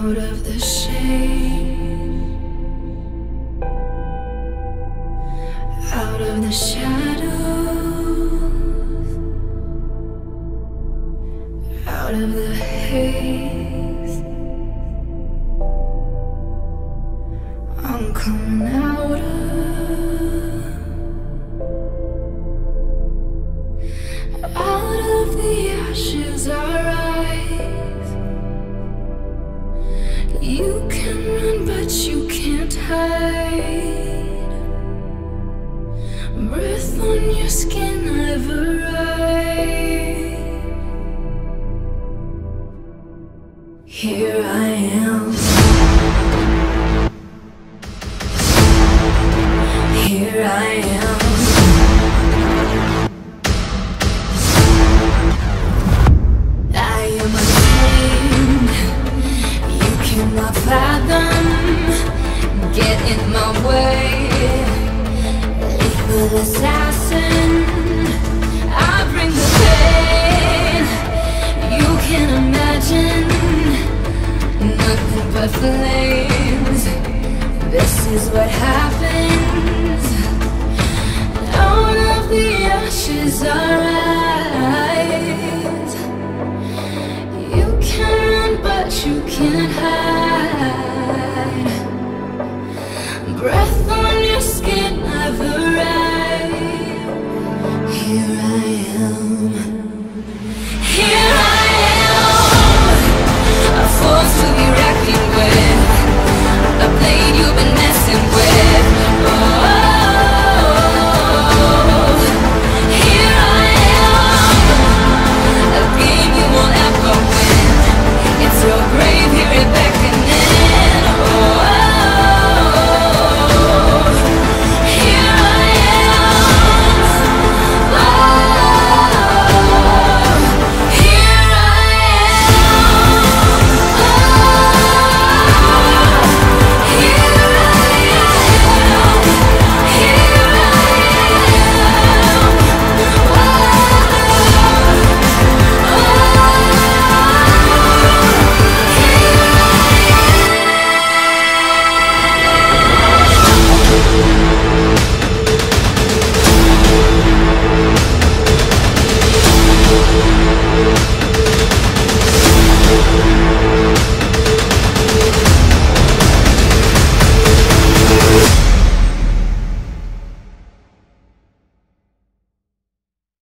out of the shade, out of the shadows, out of the haze. Breath on your skin, I've arrived. Here I am. Here I am. Fathom. Get in my way. Lethal assassin. I bring the pain. You can imagine. Nothing but flames. This is what happens. Out of the ashes, I